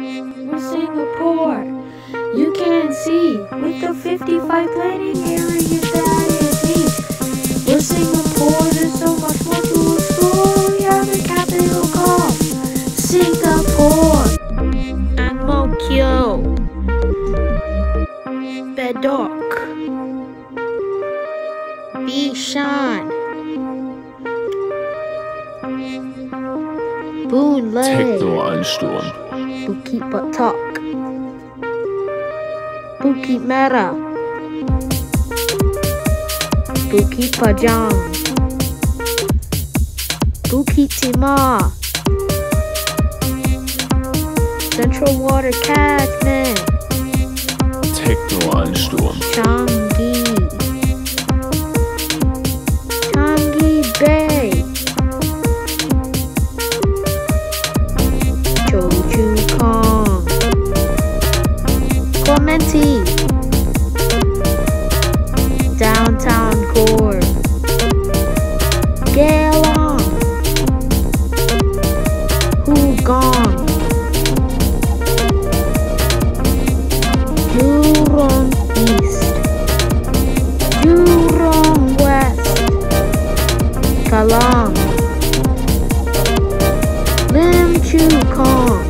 We're Singapore. You can't see with the 55 planning area that is neat. We're Singapore. There's so much more to explore. We have the capital called Singapore. Ang Mo Kio. Bedok. Bishan. Boon Lay. Techno-Einsturm. Bukit Batok. Bukit Merah. Bukit Panjang. Bukit Timah. Central Water Catchment. Techno-Einsturm. Kallang. Lim Chu Kang.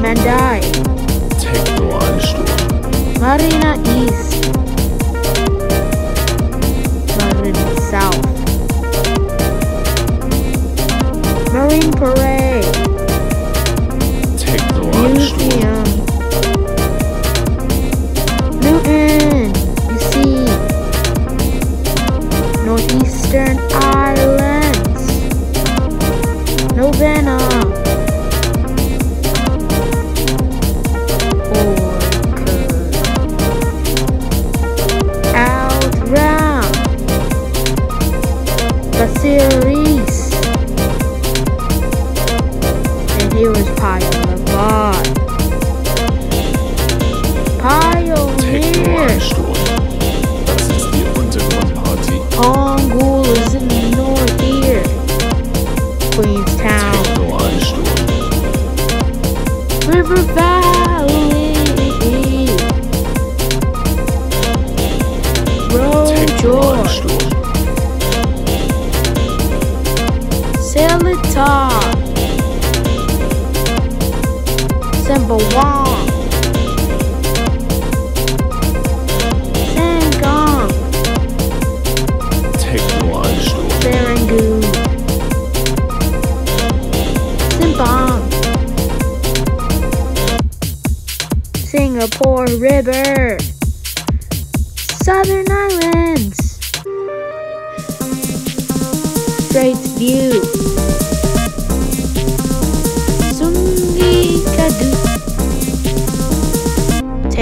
Mandai. Techno-Einsturm. Marina East. Here was Pioneer. Pioneer. Das ist die Untergrundparty. Punggol is in the north here. Queenstown. River Valley. Road George. Seletar. Sembawang. Sengkang. Techno-Einsturm. Serangoon. Simpang. Singapore River. Southern Islands. Straits View.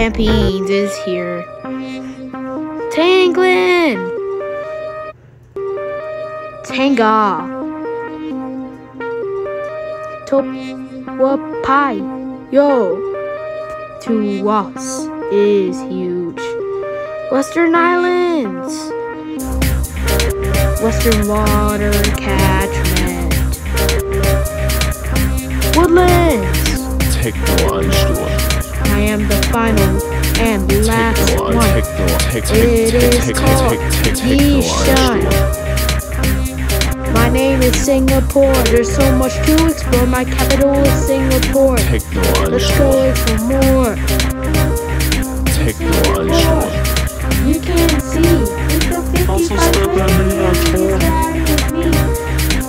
Tampines is here. Tanglin. Tengah. Towapai. Yo. Tuas is huge. Western Islands. Western Water Catchment. It Tech, is Tech, called Tech, Tech, My name is Singapore. There's so much to explore. My capital is Singapore. Let's go Techno-Einsturm. for more. Techno-Einsturm. You can see with the 55 planning area that is neat.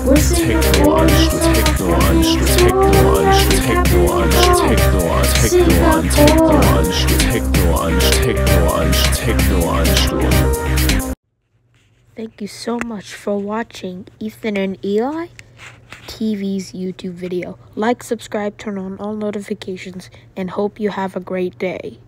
We're Singapore. There's so much Techno-Einsturm. more to Techno-Einsturm. explore. Techno-Einsturm. We have the capital called Techno-Einsturm. Techno-Einsturm. Thank you so much for watching Ethan and Eli TV's YouTube video. Like, subscribe, turn on all notifications, and hope you have a great day.